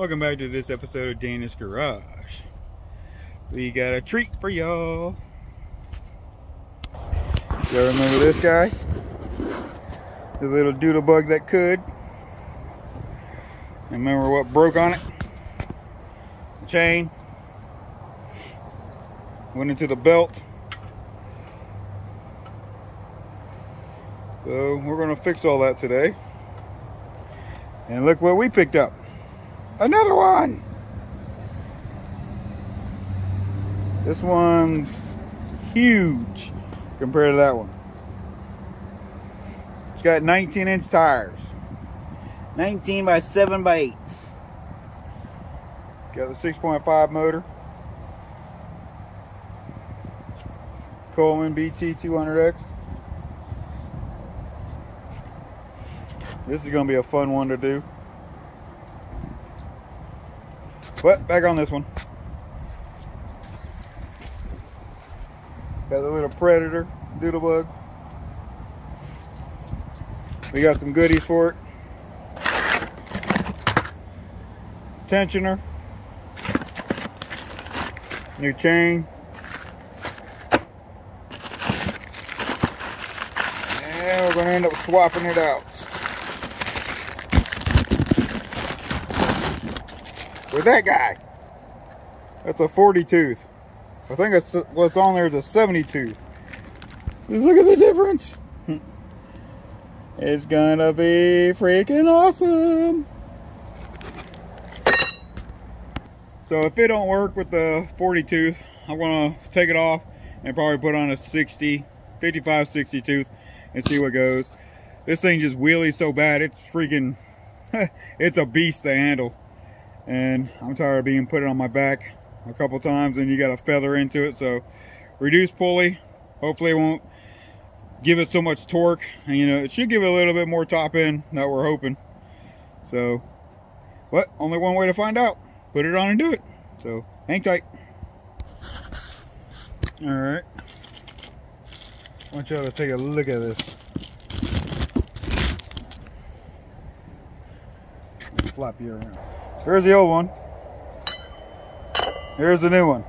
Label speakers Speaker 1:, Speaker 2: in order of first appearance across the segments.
Speaker 1: Welcome back to this episode of Danyus Garage. We got a treat for y'all. Y'all remember this guy? The little doodle bug that could. Remember what broke on it? The chain. Went into the belt. So we're gonna fix all that today. And look what we picked up. Another one. This one's huge compared to that one. It's got 19 inch tires. 19 by 7 by 8. Got the 6.5 motor. Coleman BT 200X. This is going to be a fun one to do. But back on this one. Got the little predator, doodlebug. We got some goodies for it. Tensioner. New chain. And we're gonna end up swapping it out. With that guy. That's a 40 tooth. I think it's, what's on there is a 70 tooth. Just look at the difference. It's gonna be freaking awesome. So if it don't work with the 40 tooth, I'm gonna take it off and probably put on a 60, 55, 60 tooth and see what goes. This thing just wheelies so bad, it's freaking, it's a beast to handle. And I'm tired of being put on my back a couple times and you got to feather into it. So reduce pulley, hopefully it won't give it so much torque. And you know, it should give it a little bit more top end that we're hoping. So, but only one way to find out. Put it on and do it. So hang tight. All right. I want y'all to take a look at this. Flap you around. Here's the old one. Here's the new one.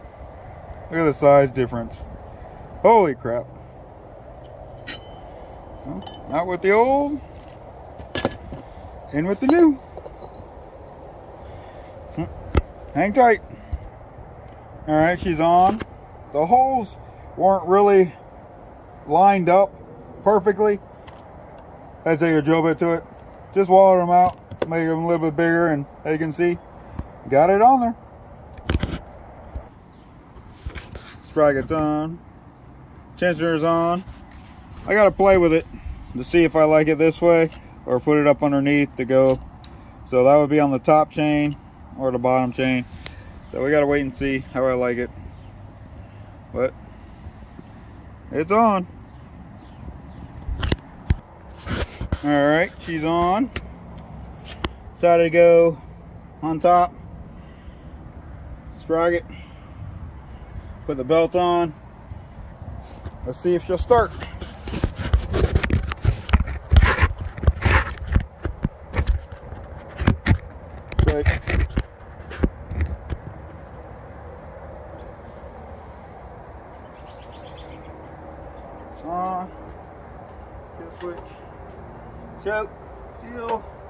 Speaker 1: Look at the size difference. Holy crap. Well, not with the old. In with the new. Hmm. Hang tight. Alright, she's on. The holes weren't really lined up perfectly. I'd take a drill bit to it. Just walled them out, make them a little bit bigger, and as you can see, got it on there. Sprocket's on. Tensioner's on. I gotta play with it to see if I like it this way or put it up underneath to go. So that would be on the top chain or the bottom chain. So we gotta wait and see how I like it. But it's on. All right, she's on. Decided to go on top. Sprocket. Put the belt on. Let's see if she'll start. Okay. On. Kill switch. Choke. Seal.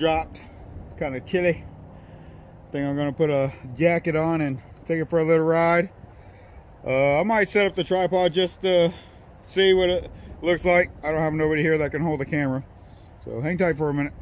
Speaker 1: Dropped. It's kind of chilly. I think I'm gonna put a jacket on and take it for a little ride. Uh, I might set up the tripod just to see what it looks like. I don't have nobody here that can hold the camera. So hang tight for a minute.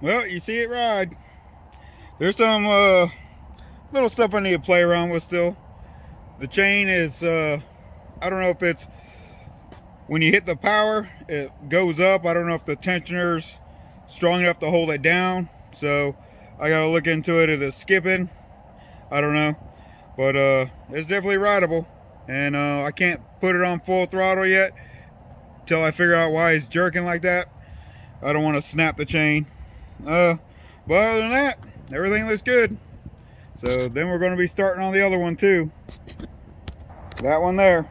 Speaker 1: Well, you see it ride. There's some uh, little stuff I need to play around with still. The chain is, uh, I don't know if it's, when you hit the power, it goes up. I don't know if the tensioner's strong enough to hold it down. So I gotta look into it if it's skipping. I don't know. But uh, it's definitely rideable. And uh, I can't put it on full throttle yet until I figure out why it's jerking like that. I don't want to snap the chain. Uh, but other than that, everything looks good. So then we're going to be starting on the other one too. That one there.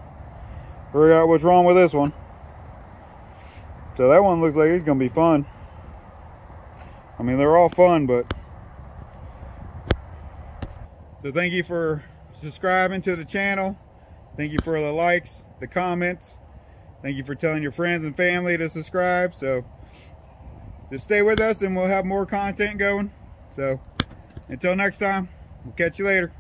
Speaker 1: Figure out what's wrong with this one. So that one looks like it's going to be fun. I mean, they're all fun, but... So thank you for subscribing to the channel. Thank you for the likes, the comments. Thank you for telling your friends and family to subscribe. So just stay with us and we'll have more content going. So until next time, we'll catch you later.